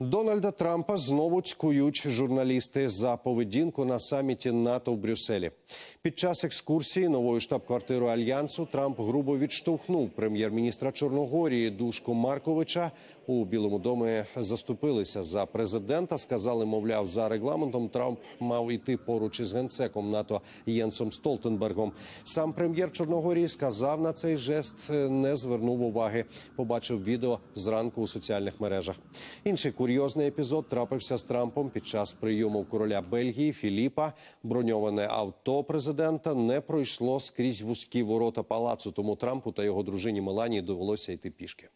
Дональда Трампа знову цькують журналісти за поведінку на саміті НАТО в Брюсселі. Під час екскурсії новою штаб-квартиру альянсу Трамп грубо відштовхнув прем'єр-міністра Чорногорії Душку Марковича. У Білому домі заступилися за президента. Сказали, мовляв, за регламентом Трамп мав іти поруч із генсеком НАТО Єнсом Столтенбергом. Сам прем'єр Чорногорії сказав на цей жест, не звернув уваги. Побачив відео зранку у соціальних мережах. Інший курйозний епізод трапився з Трампом під час прийому короля Бельгії Філіпа. Броньоване авто президента не пройшло скрізь вузькі ворота палацу. Тому Трампу та його дружині Меланії довелося йти пішки.